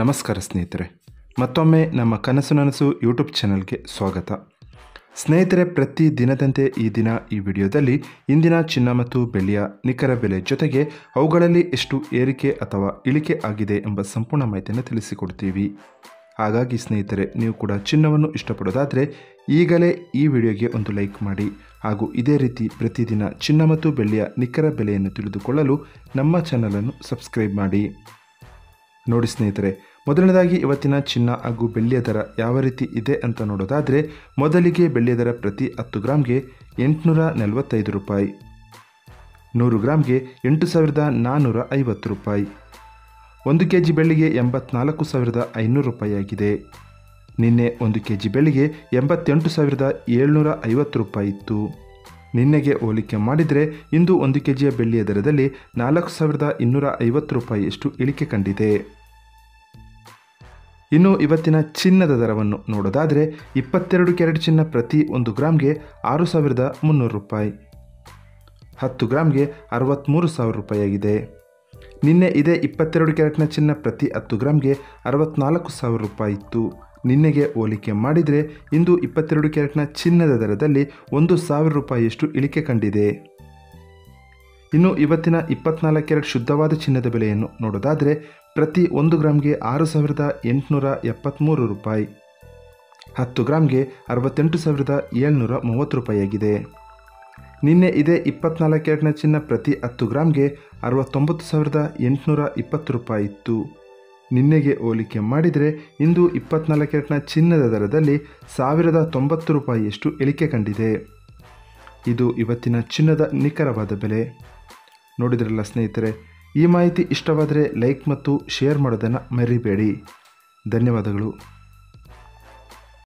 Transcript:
ನಮಸ್ಕಾರ ಸ್ನೇಹಿತರೆ. ಮತ್ತೊಮ್ಮೆ ನಮ್ಮ ಕನಸು ನನಸು ಯೂಟ್ಯೂಬ್ ಚಾನಲ್ಗೆ ಸ್ವಾಗತ. ಸ್ನೇಹಿತರೆ, ಪ್ರತಿ ದಿನದಂತೆ ಈ ದಿನ ಈ ವಿಡಿಯೋದಲ್ಲಿ ಇಂದಿನ ಚಿನ್ನ ಮತ್ತು ಬೆಳ್ಳಿಯ ನಿಖರ ಬೆಲೆ ಜೊತೆಗೆ ಅವುಗಳಲ್ಲಿ ಎಷ್ಟು ಏರಿಕೆ ಅಥವಾ ಇಳಿಕೆ ಆಗಿದೆ ಎಂಬ ಸಂಪೂರ್ಣ ಮಾಹಿತಿಯನ್ನು ತಿಳಿಸಿಕೊಡ್ತೀವಿ. ಹಾಗಾಗಿ ಸ್ನೇಹಿತರೆ, ನೀವು ಕೂಡ ಚಿನ್ನವನ್ನು ಇಷ್ಟಪಡೋದಾದರೆ ಈಗಲೇ ಈ ವಿಡಿಯೋಗೆ ಒಂದು ಲೈಕ್ ಮಾಡಿ. ಹಾಗೂ ಇದೇ ರೀತಿ ಪ್ರತಿದಿನ ಚಿನ್ನ ಮತ್ತು ಬೆಳ್ಳಿಯ ನಿಖರ ಬೆಲೆಯನ್ನು ತಿಳಿದುಕೊಳ್ಳಲು ನಮ್ಮ ಚಾನಲನ್ನು ಸಬ್ಸ್ಕ್ರೈಬ್ ಮಾಡಿ. ನೋಡಿ ಸ್ನೇಹಿತರೆ, ಮೊದಲನೇದಾಗಿ ಇವತ್ತಿನ ಚಿನ್ನ ಹಾಗೂ ಬೆಳ್ಳಿಯ ದರ ಯಾವ ರೀತಿ ಇದೆ ಅಂತ ನೋಡೋದಾದರೆ, ಮೊದಲಿಗೆ ಬೆಳ್ಳಿಯ ದರ ಪ್ರತಿ ಹತ್ತು ಗ್ರಾಮ್ಗೆ ಎಂಟುನೂರ ನಲವತ್ತೈದು ರೂಪಾಯಿ, ನೂರು ಗ್ರಾಮ್ಗೆ ಎಂಟು ಸಾವಿರದ ನಾನ್ನೂರ ಐವತ್ತು ರೂಪಾಯಿ, ಒಂದು ಕೆ ಜಿ ಬೆಳ್ಳಿಗೆ ಎಂಬತ್ನಾಲ್ಕು ಸಾವಿರದ ಐನೂರು ರೂಪಾಯಿ ಆಗಿದೆ. ನಿನ್ನೆ ಒಂದು ಕೆ ಜಿ ಬೆಳ್ಳಿಗೆ ಎಂಬತ್ತೆಂಟು ಸಾವಿರದ ಏಳ್ನೂರ ಐವತ್ತು ರೂಪಾಯಿ ಇತ್ತು. ನಿನ್ನೆಗೆ ಹೋಲಿಕೆ ಮಾಡಿದರೆ ಇಂದು ಒಂದು ಕೆಜಿಯ ಬೆಳ್ಳಿಯ ದರದಲ್ಲಿ ನಾಲ್ಕು ಸಾವಿರದ ಇನ್ನೂರ ಐವತ್ತು ರೂಪಾಯಿಯಷ್ಟು ಇಳಿಕೆ ಕಂಡಿದೆ. ಇನ್ನು ಇವತ್ತಿನ ಚಿನ್ನದ ದರವನ್ನು ನೋಡೋದಾದರೆ ಇಪ್ಪತ್ತೆರಡು ಕ್ಯಾರೆಟ್ ಚಿನ್ನ ಪ್ರತಿ ಒಂದು ಗ್ರಾಮ್ಗೆ ಆರು ಸಾವಿರದ ಮುನ್ನೂರು ರೂಪಾಯಿ. ಹತ್ತು ಗ್ರಾಮ್ಗೆ ಅರವತ್ತ್ಮೂರು ಸಾವಿರ ರೂಪಾಯಿಯಾಗಿದೆ. ನಿನ್ನೆ ಇದೇ ಇಪ್ಪತ್ತೆರಡು ಕ್ಯಾರೆಟ್ನ ಚಿನ್ನ ಪ್ರತಿ ಹತ್ತು ಗ್ರಾಮ್ಗೆ ಅರವತ್ತ್ನಾಲ್ಕು ಸಾವಿರ ರೂಪಾಯಿ ಇತ್ತು. ನಿನ್ನೆಗೆ ಹೋಲಿಕೆ ಮಾಡಿದರೆ ಇಂದು ಇಪ್ಪತ್ತೆರಡು ಕ್ಯಾರೆಟ್ನ ಚಿನ್ನದ ದರದಲ್ಲಿ ಒಂದು ಸಾವಿರ ರೂಪಾಯಿಯಷ್ಟು ಇಳಿಕೆ ಕಂಡಿದೆ. ಇನ್ನು ಇವತ್ತಿನ ಇಪ್ಪತ್ನಾಲ್ಕು ಕ್ಯಾರೆಟ್ ಶುದ್ಧವಾದ ಚಿನ್ನದ ಬೆಲೆಯನ್ನು ನೋಡೋದಾದರೆ ಪ್ರತಿ ಒಂದು ಗ್ರಾಮ್ಗೆ ಆರು ಸಾವಿರದ ಎಂಟುನೂರ ಎಪ್ಪತ್ತ್ಮೂರು ರೂಪಾಯಿ. ಹತ್ತು ಗ್ರಾಮ್ಗೆ ಅರವತ್ತೆಂಟು ಸಾವಿರದ ಏಳ್ನೂರ ಮೂವತ್ತು ರೂಪಾಯಿಯಾಗಿದೆ. ನಿನ್ನೆ ಇದೇ ಇಪ್ಪತ್ನಾಲ್ಕು ಕ್ಯಾರೆಟ್ನ ಚಿನ್ನ ಪ್ರತಿ ಹತ್ತು ಗ್ರಾಮ್ಗೆ ಅರವತ್ತೊಂಬತ್ತು ಸಾವಿರದ ಎಂಟುನೂರ ಇಪ್ಪತ್ತು ರೂಪಾಯಿ ಇತ್ತು. ನಿನ್ನೆಗೆ ಹೋಲಿಕೆ ಮಾಡಿದರೆ ಇಂದು ಇಪ್ಪತ್ನಾಲ್ಕು ಚಿನ್ನದ ದರದಲ್ಲಿ ಸಾವಿರದ ತೊಂಬತ್ತು ರೂಪಾಯಿಯಷ್ಟು ಇಳಿಕೆ ಕಂಡಿದೆ. ಇದು ಇವತ್ತಿನ ಚಿನ್ನದ ನಿಖರವಾದ ಬೆಲೆ. ನೋಡಿದ್ರಲ್ಲ ಸ್ನೇಹಿತರೆ, ಈ ಮಾಹಿತಿ ಇಷ್ಟವಾದರೆ ಲೈಕ್ ಮತ್ತು ಶೇರ್ ಮಾಡೋದನ್ನು ಮರಿಬೇಡಿ. ಧನ್ಯವಾದಗಳು.